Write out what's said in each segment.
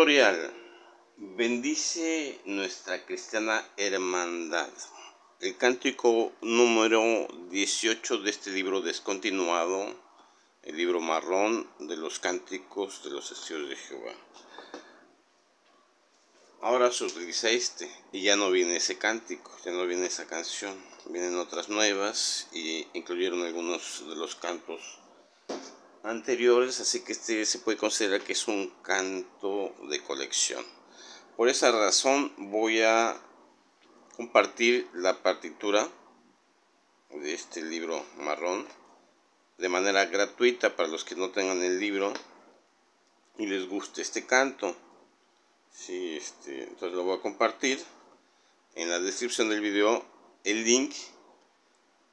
Tutorial. Bendice nuestra cristiana hermandad. El cántico número 18 de este libro descontinuado, el libro marrón de los cánticos de los testigos de Jehová. Ahora se utiliza este y ya no viene ese cántico, ya no viene esa canción, vienen otras nuevas y incluyeron algunos de los cantos anteriores, así que este se puede considerar que es un canto de colección. Por esa razón voy a compartir la partitura de este libro marrón de manera gratuita para los que no tengan el libro y les guste este canto. Sí, este, entonces lo voy a compartir en la descripción del video el link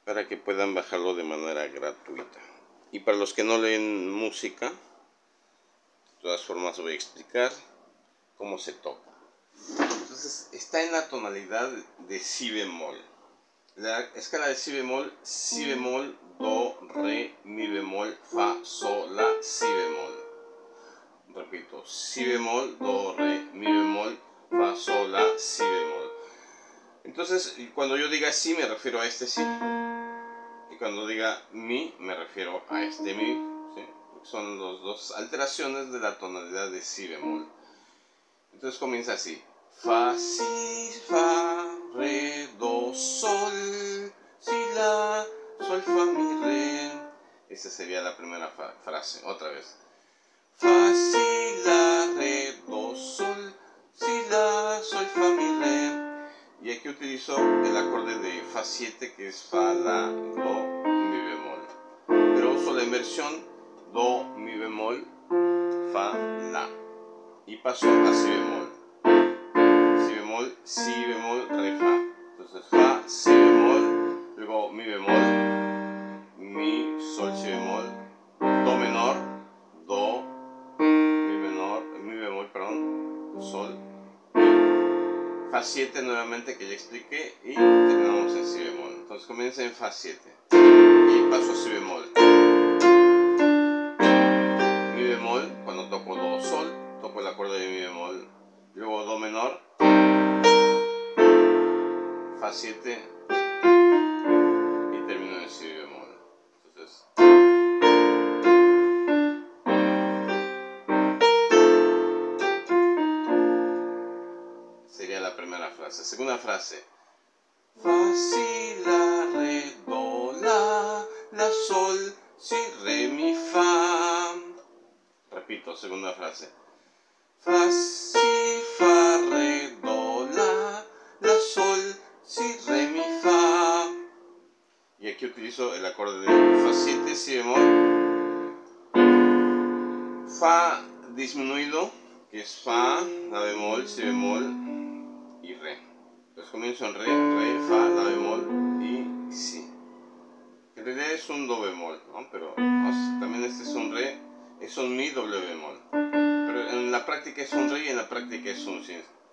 para que puedan bajarlo de manera gratuita. Y para los que no leen música, de todas formas voy a explicar cómo se toca. Entonces está en la tonalidad de si bemol. La escala de si bemol, si bemol, do, re, mi bemol, fa, sol, la, si bemol. Repito, si bemol, do, re, mi bemol, fa, sol, la, si bemol. Entonces, cuando yo diga si, me refiero a este si. Cuando diga mi, me refiero a este mi. Son las dos alteraciones de la tonalidad de si bemol. Entonces comienza así. Fa, si, fa, re, do, sol, si, la, sol, fa, mi, re. Esa sería la primera frase. Otra vez. Fa, si, la, re, do, sol, si, la, sol, fa, mi, re. Y aquí utilizo el acorde de Fa 7 que es Fa, La, Do, Mi bemol. Pero uso la inversión Do, Mi bemol, Fa, La. Y paso a Si bemol. Si bemol, Si bemol, Re, Fa. Entonces Fa, Si bemol, luego Mi bemol, Mi, Sol, Si bemol, Do menor, Fa 7 nuevamente que ya expliqué y terminamos en Si bemol. Entonces comienza en Fa 7 y paso a Si bemol. Mi bemol, cuando toco Do Sol, toco el acorde de Mi bemol. Luego Do menor, Fa 7 frase. Segunda frase. Si, la, re, do, la, la, sol, si, re, mi, fa. Repito, segunda frase. Fa, si, fa, re, do, la, la, sol, si, re, mi, fa. Y aquí utilizo el acorde de Fa 7, si bemol. Fa disminuido, que es Fa, La bemol, Si bemol y Re. Entonces comienzo en Re, Re, Fa, La bemol y Si. En realidad es un Do bemol, ¿no? pero también este es un Re, es un Mi doble bemol. Pero en la práctica es un Re y en la práctica es un Si.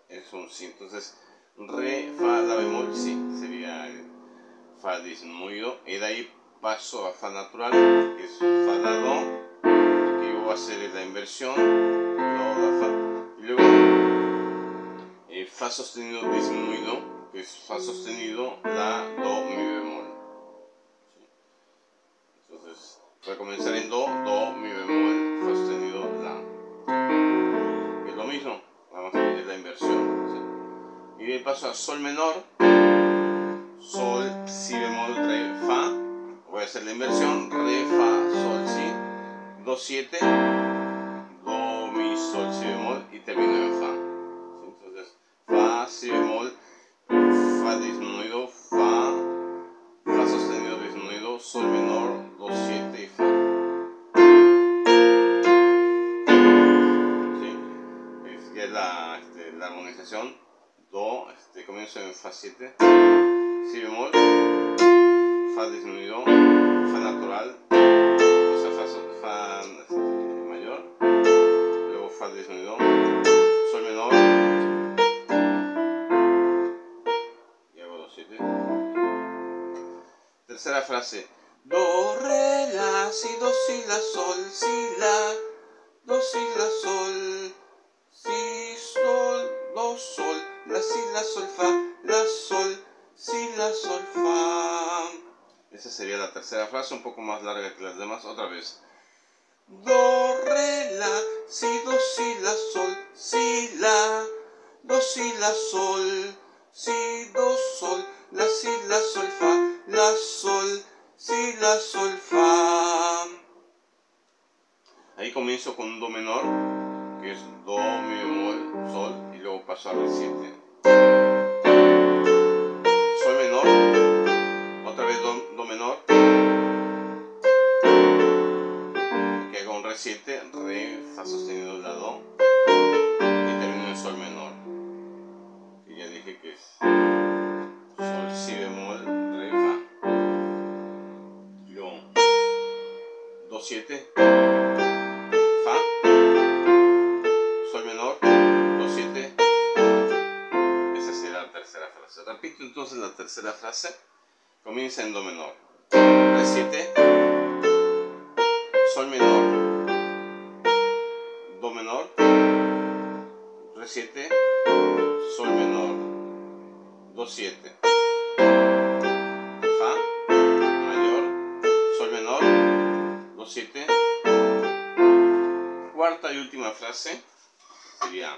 Es un Si. Entonces Re, Fa, La bemol, Si. Sería el Fa disminuido. Y de ahí paso a Fa natural, que es Fa, La, Do. Que yo voy a hacer la inversión. Fa sostenido disminuido, que es Fa sostenido, La, Do, Mi bemol. ¿Sí? Entonces, voy a comenzar en Do, Do, Mi bemol, Fa sostenido, La. Es lo mismo, vamos a hacer la inversión. ¿sí? Y ahí paso a Sol menor, Sol, Si bemol, Re, Fa. Voy a hacer la inversión, Re, Fa, Sol, Si. Do, 7, 7, Si bemol, Fa disminuido, Fa natural, Fa, este, mayor, luego Fa disminuido, Sol menor, y hago Do 7. Tercera frase. Do, re, la, si, do, si, la, sol, si, la, do, si, la, sol, si, do, sol, la, si, la, sol, fa, la, sol, si, la, sol, fa. Esa sería la tercera frase, un poco más larga que las demás. Otra vez. Do, re, la, si, do, si, la, sol, si, la, do, si, la, sol, si, do, sol, la, si, la, sol, fa, la, sol, si, la, sol, fa. Ahí comienzo con un do menor, que es do, mi sol, luego paso a re 7. Sol menor, otra vez do, do menor, que hago un re 7, re, fa sostenido tercera frase. Comienza en do menor. Re 7, sol menor, do menor, re 7, sol menor, do 7. Fa mayor, sol menor, do 7. Cuarta y última frase sería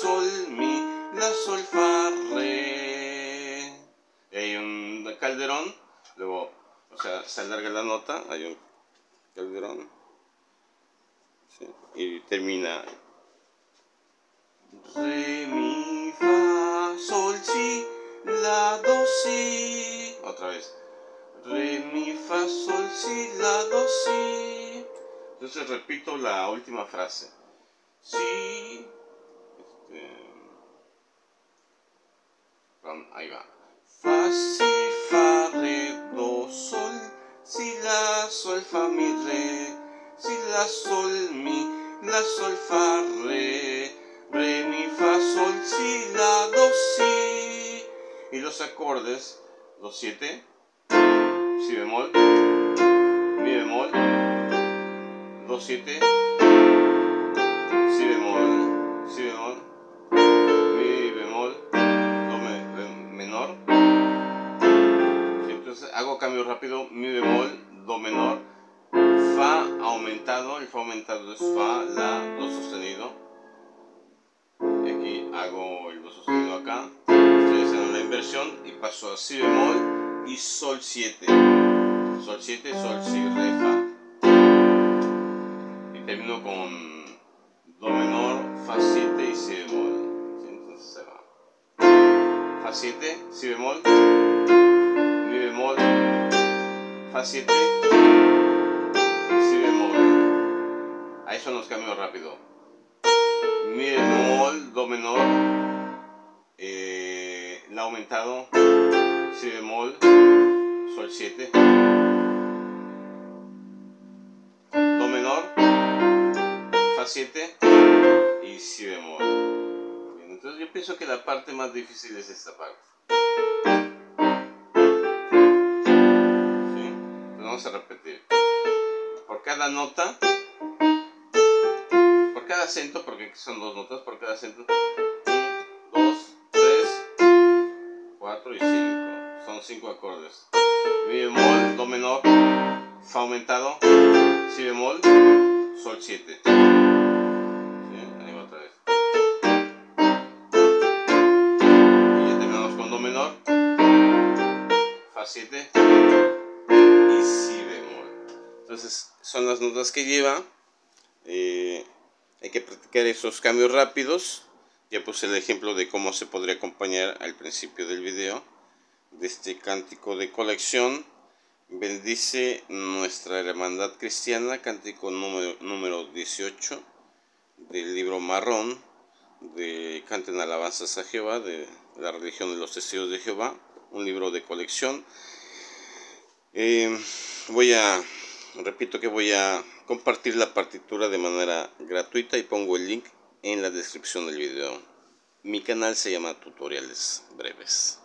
sol, mi, la, sol, fa, re. Hay un calderón, luego, o sea, se alarga la nota, hay un calderón, y termina Re, mi, fa, sol, si, la, do, si. Otra vez. Re, mi, fa, sol, si, la, do, si. Entonces repito la última frase. Si. Perdón, ahí va. Fa, si, fa, re, do, sol. Si, la, sol, fa, mi, re. Si, la, sol, mi, la, sol, fa, re. Re, mi, fa, sol, si, la, do, si. Y los acordes, do, 7, si bemol, mi bemol, do, 7, si bemol, hago cambio rápido, mi bemol, do menor, fa aumentado, el fa aumentado es fa, la, do sostenido. Aquí hago el do sostenido acá, estoy haciendo la inversión y paso a si bemol y sol 7. Sol 7, sol, si, re, fa. Y termino con do menor, fa 7 y si bemol. Entonces se va. Fa 7, si bemol, bemol, fa 7, si bemol. Ahí son los cambios rápido. Mi bemol, do menor, eh, la aumentado, si bemol, sol 7, do menor, fa 7 y si bemol. Entonces yo pienso que la parte más difícil es esta parte. Vamos a repetir. Por cada nota, por cada acento, porque son dos notas, por cada acento. 1, 2, 3, 4 y 5. Son 5 acordes. Mi bemol, do menor, fa aumentado, si bemol, sol 7. ¿Sí? Ahí va otra vez. Y terminamos con do menor, fa 7 Son las notas que lleva. Eh, hay que practicar esos cambios rápidos. Ya puse el ejemplo de cómo se podría acompañar al principio del video de este cántico de colección. Bendice nuestra hermandad cristiana, cántico número, número 18 del libro marrón de Canten alabanzas a Jehová, de la religión de los testigos de Jehová, un libro de colección. Eh, voy a, repito que voy a compartir la partitura de manera gratuita y pongo el link en la descripción del video. Mi canal se llama Tutoriales Breves.